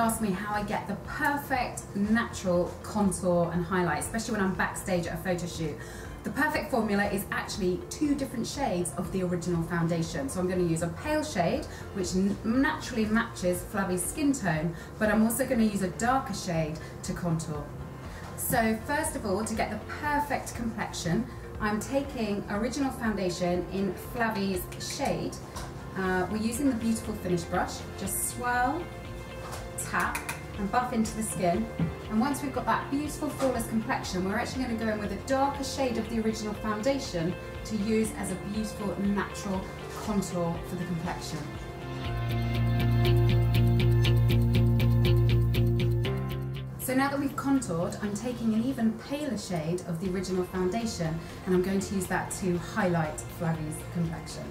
asked me how I get the perfect natural contour and highlight, especially when I'm backstage at a photo shoot. The perfect formula is actually two different shades of the original foundation. So I'm going to use a pale shade, which naturally matches Flavi's skin tone, but I'm also going to use a darker shade to contour. So first of all, to get the perfect complexion, I'm taking original foundation in Flavi's shade. Uh, we're using the Beautiful Finish brush. Just swirl, tap, and buff into the skin. And once we've got that beautiful flawless complexion, we're actually going to go in with a darker shade of the original foundation to use as a beautiful natural contour for the complexion. So now that we've contoured, I'm taking an even paler shade of the original foundation and I'm going to use that to highlight Flavi's complexion.